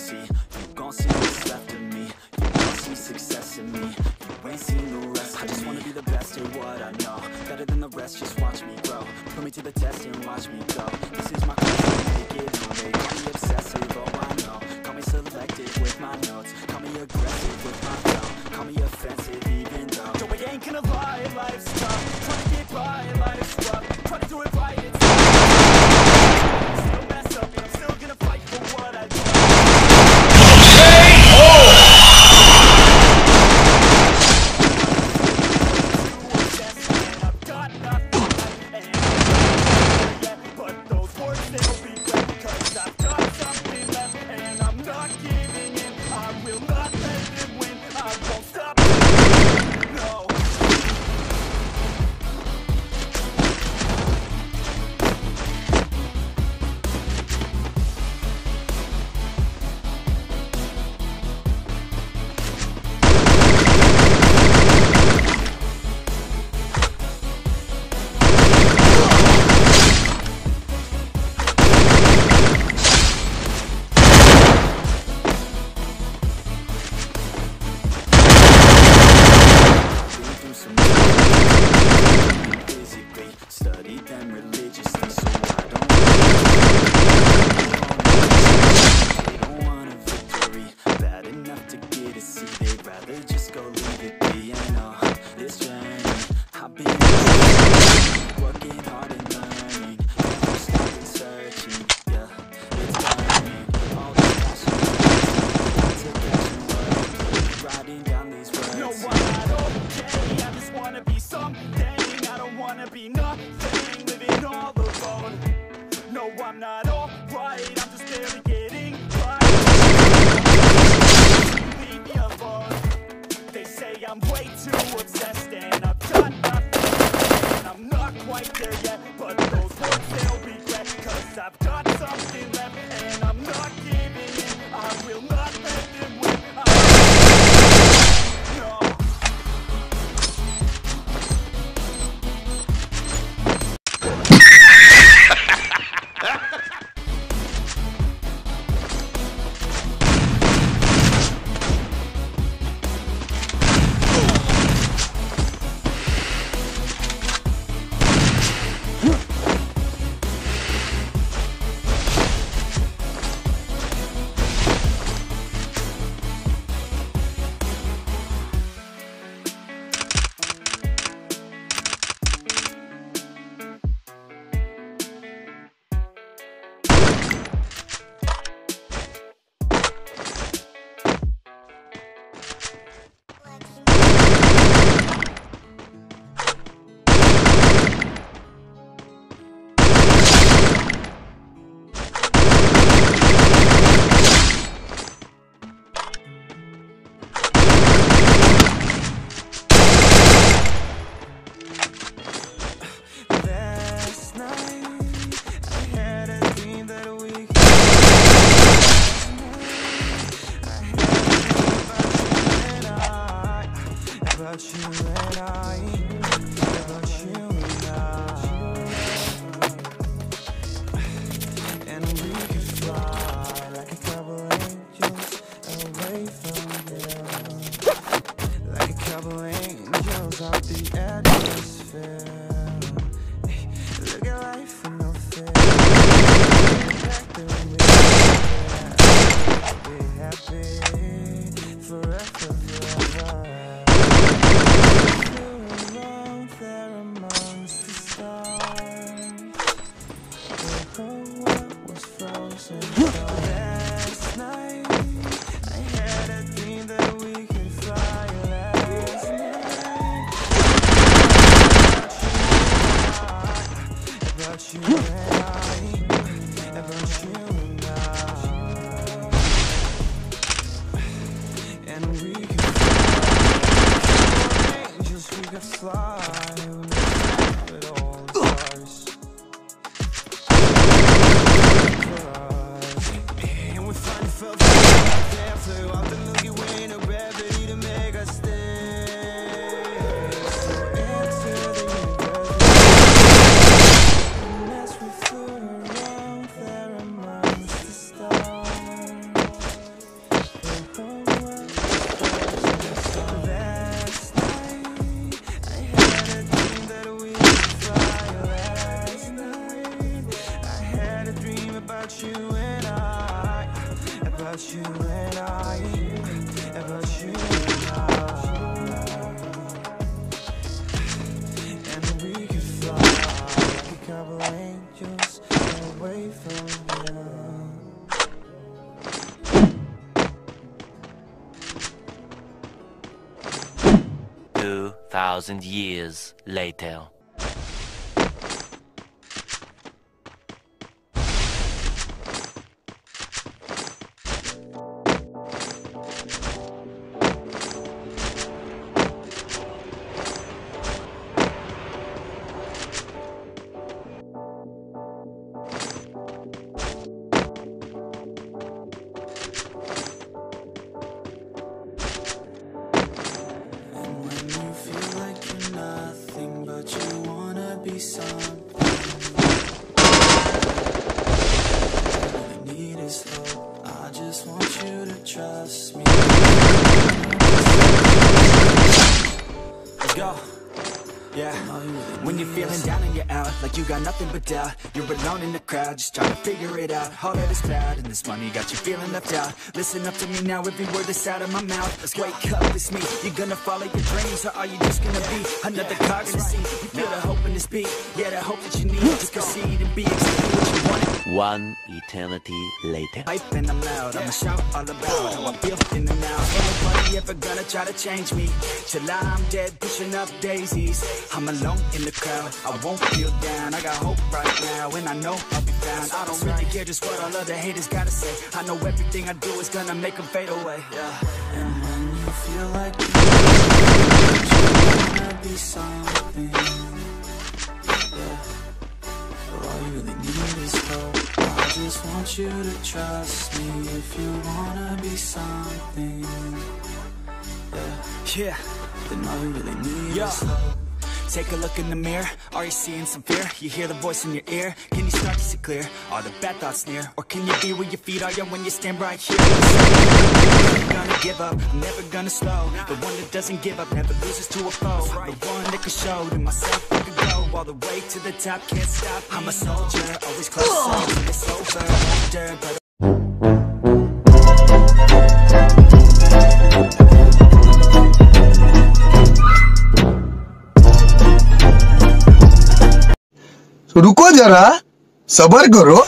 see. You gon' see what's left of me. You gon' see success in me. You ain't seen the rest. I just wanna be the best at what I know. Better than the rest, just watch me grow. Put me to the test and watch me go. The there flew out 2,000 years later. Yeah, when you're feeling down and you're out, like you got nothing but doubt. You're alone in the crowd, just trying to figure it out. All that is cloud and this money got you feeling left out. Listen up to me now, every word that's out of my mouth. Let's wake up, it's me. You're gonna follow your dreams, or are you just gonna be another cog in the scene? You feel the hope in this beat, yeah, the hope that you need. Just proceed and be exactly what you. One eternity later. Hype and I'm loud, I'ma shout all about how I feel in out. Ain't nobody ever gonna try to change me. Till I'm dead, pushing up daisies. I'm alone in the crowd, I won't feel down. I got hope right now, and I know I'll be found. I don't really care just what all other haters gotta say. I know everything I do is gonna make them fade away. Yeah. And when you feel like you wanna be something, want you to trust me if you wanna be something. Yeah, yeah. Then all you really need is hope. Take a look in the mirror. Are you seeing some fear? You hear the voice in your ear. Can you start to see clear? Are the bad thoughts near? Or can you be where your feet are? When you stand right here. I'm never gonna give up. I'm never gonna slow. The one that doesn't give up never loses to a foe. The one that can show to myself I can go all the way to the top. Can't stop. I'm a soldier, always close when it's over. Older, but तो रुको जरा सबर करो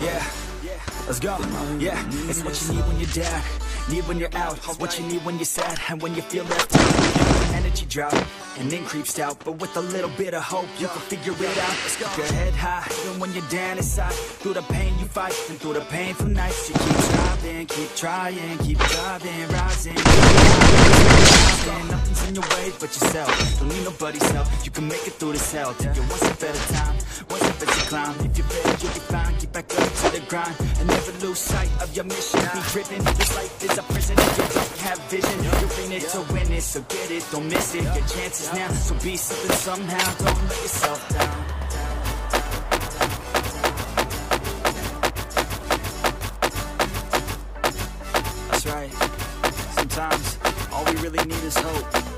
Yeah. Let's go. Yeah, it's what you need when you're down. Need when you're out. It's what you need when you're sad and when you feel left out. Energy drop and then creeps out. But with a little bit of hope, you can figure it out. Let's Keep your head high, even when you're down inside. Through the pain you fight and through the painful nights, you keep striving, keep trying, keep driving, rising. rising. Nothing's in your way but yourself. Don't need nobody's help. You can make it through this hell. Take it one step at a time, one step as you climb. If you're fail, you'll be fine. Get back up to the grind and never lose sight of your mission. Be driven. This life is a prison. If you don't have vision, you're in it to win it. So get it, don't miss it. Your chances now. So be something somehow. Don't let yourself down. That's right. Sometimes all we really need is hope.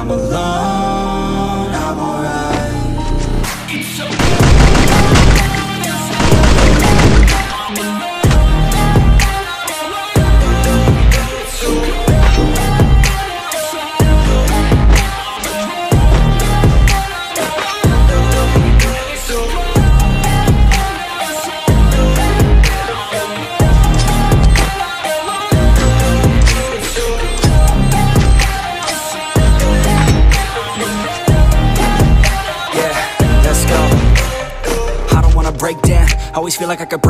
I'm alone, like I could break